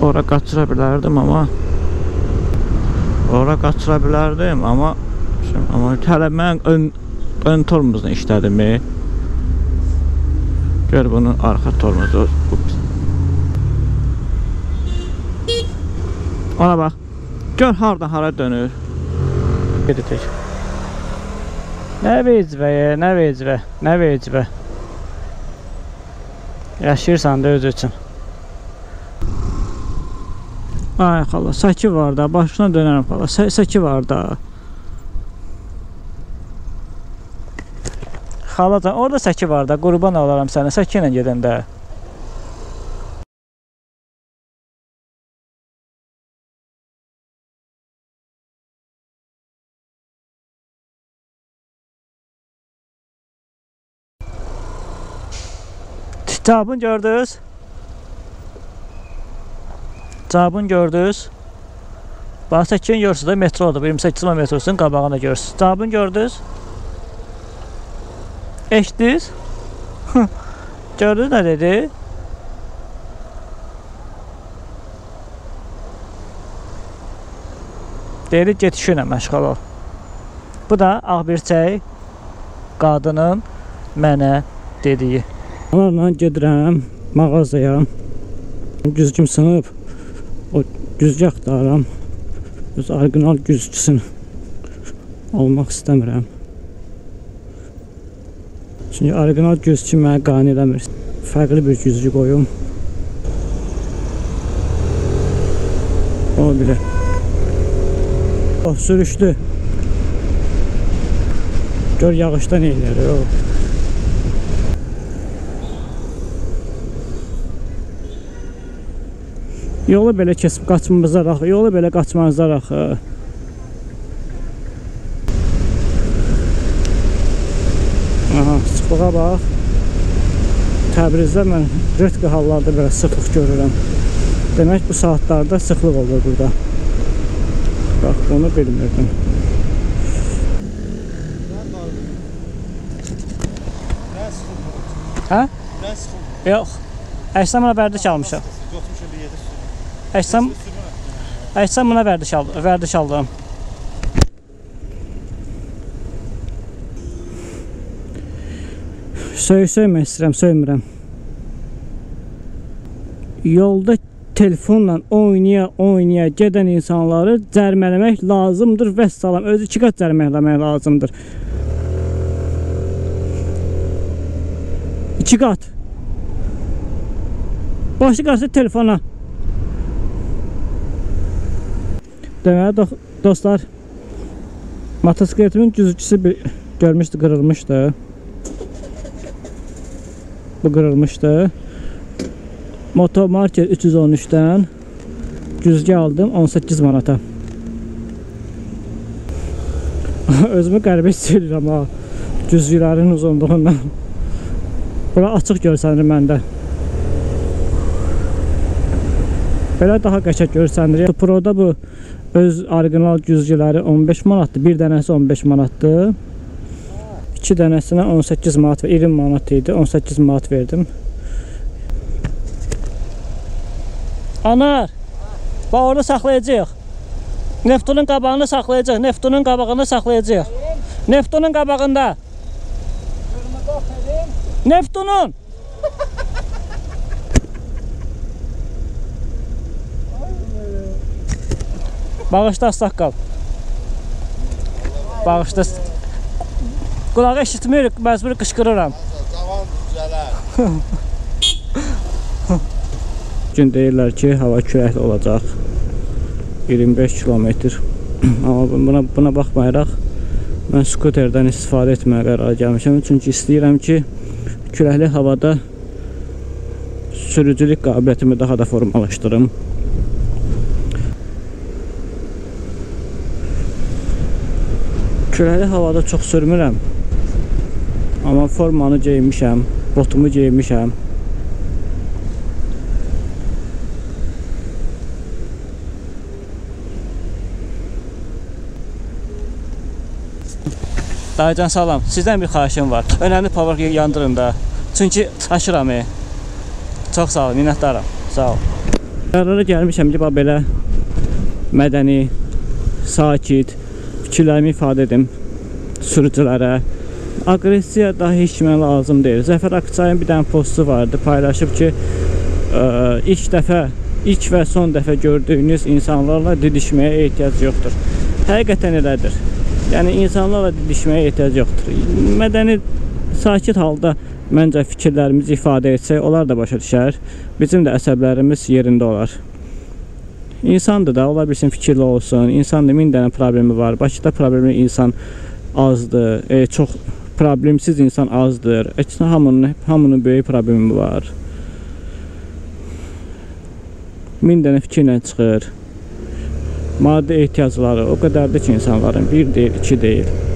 ora qaçıra bilərdim, amma ora qaçıra bilərdim, amma amma hələ mən ön, ön tormozunu işlədim. Gör bunun arxa tormozu. Ona bax. Gör hardan hara dönür. Gedəcək. Nə vecvə, nə vecvə, nə vecvə. Yaşayırsan da öz üçün. Ay xala, səki var da, başına dönərəm xala. Sə səki var da. Xalacan, orada səki var da, qurban olaram sənə. Səki ilə gedəndə. Cavabını gördünüz? Cavabını gördünüz? Bax, səkin görürsünüz də metrodur. 28 kilometrsin qabağında görürsünüz. Cavabını gördünüz? Eşdiniz? Gördünüz nə dedi? Deyir, get işi ilə məşğul ol. Bu da ağbirçək qadının mənə dediyi. Onlarla gedirəm mağazaya. Güzgüm sınıb. O güzgü axtarıram. Öz orijinal güzgüsünü olmaq istəmirəm. Çünki orijinal güzgü məni qane eləmir. Fərqli bir güzgü qoyum. O bilir. O sürüşdü. Gör yağışda nə edir o. Yolu belə kesib qaçmamıza axı, yolu belə qaçmanıza axı. Aha, sıxlığa bax. Təbrizdə mən ritqi hallarda belə sıxlıq görürəm. Demək bu saatlarda sıxlıq olur burada. Bax, bunu bilmirdim. Hə? Yox. Əksən buna vərdiş almışam. Götürmüşüm bir yedi sürü. Əksən, əksən buna vərdiş, al vərdiş aldım. Söy söymək istəyirəm, söymürəm. Yolda telefonla oynaya oynaya gedən insanları cərmələmək lazımdır və salam özü iki qat cərmələmək lazımdır. İki qat. Başı qarşı telefona. Deməli do dostlar motosikletimin güzgüsü bir görmüşdü qırılmışdı. Bu qırılmışdı. Moto Market 313-dən güzgü aldım 18 manata. Özümü qəribə hiss edirəm ha. Güzgülərin uzunluğundan. Bura açıq görsənir məndə. Belə daha qəşəng görsənir. Proda bu öz orijinal güzgüləri 15 manatdır. Bir dənəsi 15 manatdır. 2 dənəsinə 18 manat və 20 manat idi. 18 manat verdim. Anar. Bax orada saxlayacağıq. Neftonun qabağında saxlayacağıq. Neftonun qabağında saxlayacağıq. Neftonun qabağında. Neftonun. Bağışla saqqal. Bağışla. Qulağı eşitmir, məcbur qışqırıram. Zaman düzələr. Gün deyirlər ki, hava küləkli olacaq. 25 kilometr. Amma buna buna baxmayaraq mən skuterdən istifadə etməyə qərar gəlmişəm. Çünki istəyirəm ki, küləkli havada sürücülük qabiliyyətimi daha da formalaşdırım. Küləkli havada çox sürmürəm. Amma formanı geyinmişəm, botumu geyinmişəm. Dayıcan salam. Sizdən bir xahişim var. Önəmli power yandırın da. Çünki aşıram. e. Çox sağ olun, minnətdaram. Sağ ol. Qərara gəlmişəm ki, bax belə mədəni, sakit fikirlərimi ifadə edim sürücülərə. Aqressiya daha heç kimə lazım deyil. Zəfər Akçayın bir dənə postu vardı, paylaşıb ki, ə, ilk dəfə, ilk və son dəfə gördüyünüz insanlarla didişməyə ehtiyac yoxdur. Həqiqətən elədir. Yəni insanlarla didişməyə ehtiyac yoxdur. Mədəni, sakit halda məncə fikirlərimizi ifadə etsək, onlar da başa düşər. Bizim də əsəblərimiz yerində olar. İnsandır da, ola bilsin fikirli olsun. İnsandır, min dənə problemi var. Bakıda problemli insan azdır. E, çox problemsiz insan azdır. E, hamının hamının böyük problemi var. Min dənə fikirlə çıxır. Maddi ehtiyacları o qədərdir ki, insanların bir deyil, iki deyil.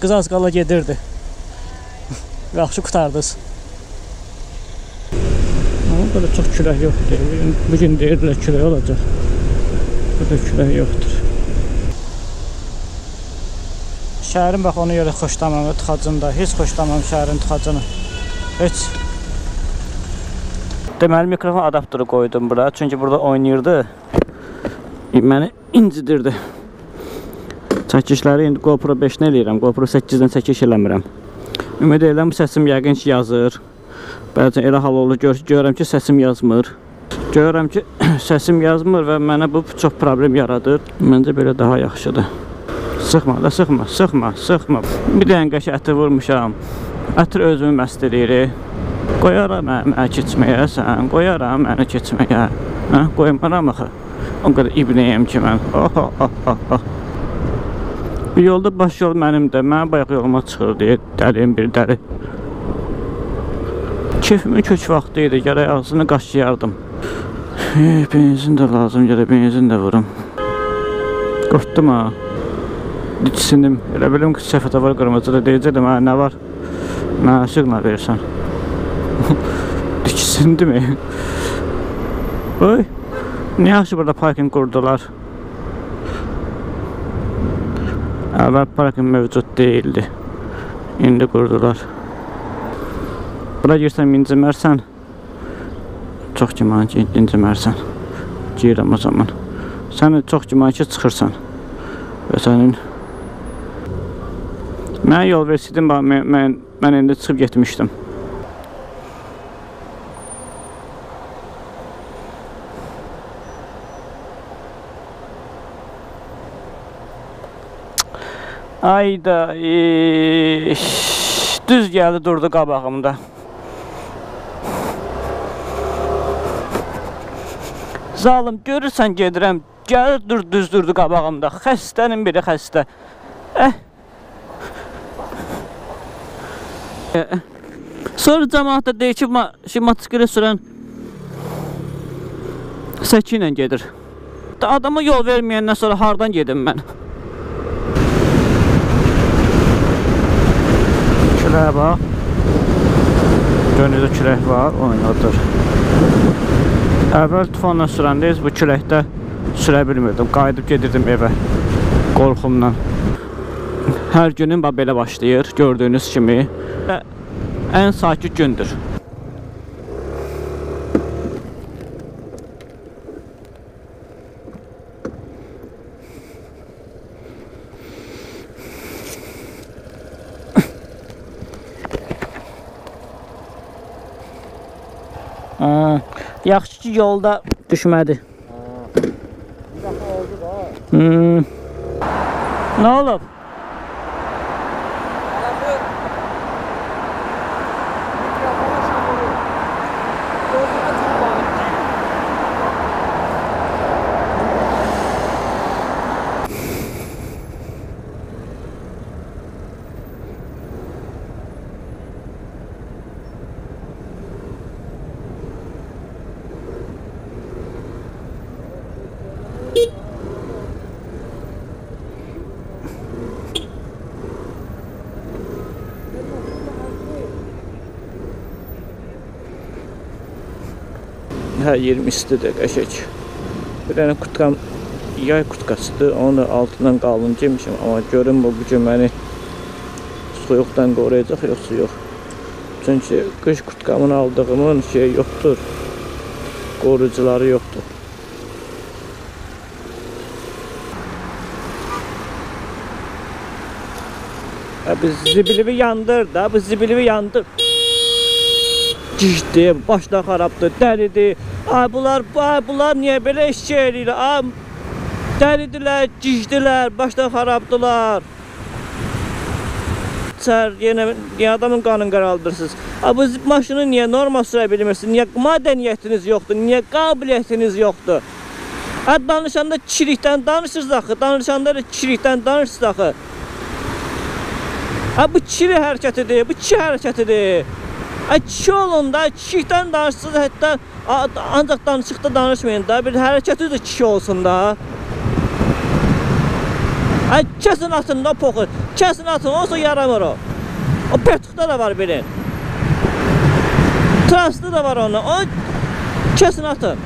Qız az qala gedirdi. Yaxşı qutardınız. Amma burada çox külək yoxdur. Bugün, bugün deyirlər külək olacaq. Burada külək yoxdur. Şəhərin bax ona görə xoşlamam tıxacında. Heç xoşlamam şəhərin tıxacını. Heç. Deməli mikrofon adaptörü qoydum bura. Çünki burada oynayırdı. Məni incidirdi. Çəkişləri indi GoPro 5-nə eləyirəm. GoPro 8-dən çəkiş eləmirəm. Ümid edirəm səsim yəqin ki yazır. Bəzən elə hal olur gör görürəm ki səsim yazmır. Görürəm ki səsim yazmır və mənə bu çox problem yaradır. Məncə belə daha yaxşıdır. Sıxma da sıxma, sıxma, sıxma. Bir dənə qəş əti vurmuşam. Ətir özümü məst eləyir. Qoyaram mənə keçməyə sən, qoyaram mənə keçməyə. Hə, qoymaram axı. O qədər ibnəyəm ki mən. Oh, oh, oh, oh. Bir yolda baş yol mənimdir. Mənim bayaq yoluma çıxır deyə dəliyim bir dəli. Kefimin kök vaxtı idi. Gərək ağzını qaşıyardım. Ey, benzin də lazım gələ, benzin də vurum. Qorxdum ha. Diksindim. Elə bilim ki, səfətə var qırmızıda deyəcəkdim, hə, nə var? Mənə siqnal verirsən. Diksindim. Oy. Niyə yaxşı burada parking qurdular? Əvvəl parking mövcud deyildi. İndi qurdular. Bura girsən incimərsən. Çox güman ki, incimərsən. Girirəm o zaman. Sən çox güman ki, çıxırsan. Və sənin Mənə yol versiydin, bax, mən, mən, mən indi çıxıb getmişdim. Ayda, iş, düz gəldi durdu qabağımda. Zalım, görürsən gedirəm, gəlir dur düz durdu qabağımda. Xəstənin biri xəstə. Eh. Eh. Sonra cəmaat da deyir ki, ma motosiklet sürən səki ilə gedir. Da Adama yol verməyəndən sonra hardan gedim mən? Küləyə bax. Dönüdə külək var, oynadır. Əvvəl tufanla sürəndəyiz, bu küləkdə sürə bilmirdim. Qayıdıb gedirdim evə qorxumdan. Hər günün belə başlayır, gördüyünüz kimi. Ən sakit gündür. Ha, yaxşı ki yolda düşmədi. Bir dəfə oldu da. Hmm. Nə olub? Hə 20 istidir qəşəng. Bir dənə kurtkam yay kurtkasıdır. Onu da altından qalın giymişəm. Amma görün bu bu gün məni soyuqdan qoruyacaq yoxsa yox. Çünki qış kurtkamın aldığımın şey yoxdur. Qoruyucuları yoxdur. Ha, biz zibilivi yandır da, bu zibilivi yandır. Cişdi, başda xarabdır, dəlidir. Ay bunlar, ay bunlar niyə belə eşçi eləyirlər? Ay dəlidirlər, cişdilər, başda xarabdılar. Sər yenə niyə adamın qanını qaraldırsınız? Ay bu maşını niyə normal sürə bilmirsiniz? Niyə mədəniyyətiniz yoxdur? Niyə qabiliyyətiniz yoxdur? Ha danışanda kişilikdən danışırsınız axı, danışanda da kişilikdən danışırsınız axı. Ha bu kişi hərəkətidir, bu kişi hərəkətidir. Kişi olun da, kişilikdən danışsınız, hətta ancaq danışıqda danışmayın da, bir hərəkəti də kişi olsun da. Ha kəsin atın da poxu, kəsin atın, olsa yaramır o. O petukda da var bilin. Traslı da var onun, o kəsin atın.